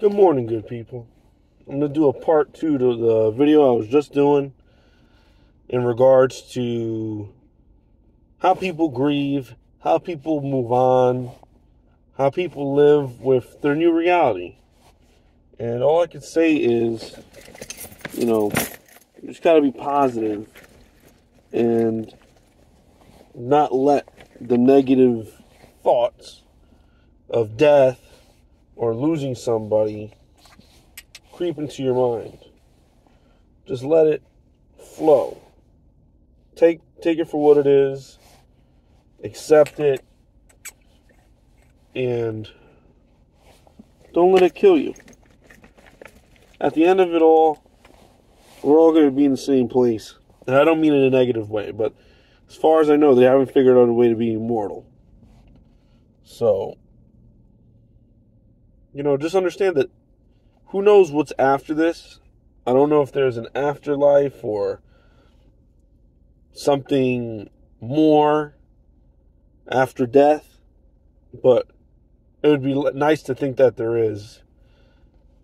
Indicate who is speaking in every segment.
Speaker 1: Good morning, good people. I'm going to do a part two to the video I was just doing in regards to how people grieve, how people move on, how people live with their new reality. And all I can say is, you know, you just got to be positive and not let the negative thoughts of death or losing somebody creep into your mind. Just let it flow. Take take it for what it is. Accept it and don't let it kill you. At the end of it all, we're all going to be in the same place. And I don't mean in a negative way, but as far as I know, they haven't figured out a way to be immortal. So, you know, just understand that who knows what's after this. I don't know if there's an afterlife or something more after death, but it would be nice to think that there is.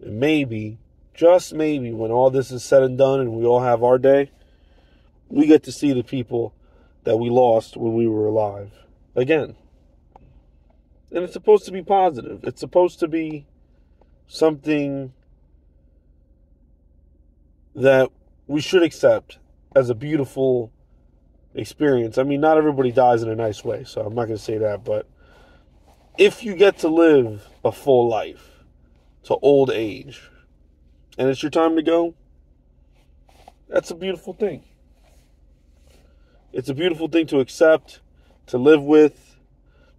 Speaker 1: Maybe, just maybe, when all this is said and done and we all have our day, we get to see the people that we lost when we were alive again. And it's supposed to be positive. It's supposed to be something that we should accept as a beautiful experience. I mean, not everybody dies in a nice way, so I'm not going to say that, but if you get to live a full life to old age and it's your time to go, that's a beautiful thing. It's a beautiful thing to accept, to live with,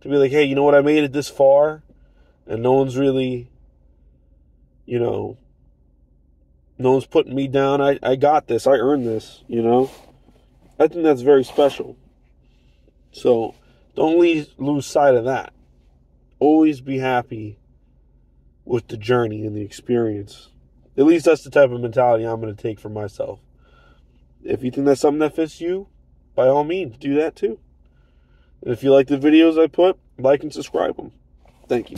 Speaker 1: to be like, hey, you know what? I made it this far, and no one's really, you know, no one's putting me down. I, I got this. I earned this, you know? I think that's very special. So don't lose, lose sight of that. Always be happy with the journey and the experience. At least that's the type of mentality I'm going to take for myself. If you think that's something that fits you, by all means, do that too. And if you like the videos I put, like and subscribe them. Thank you.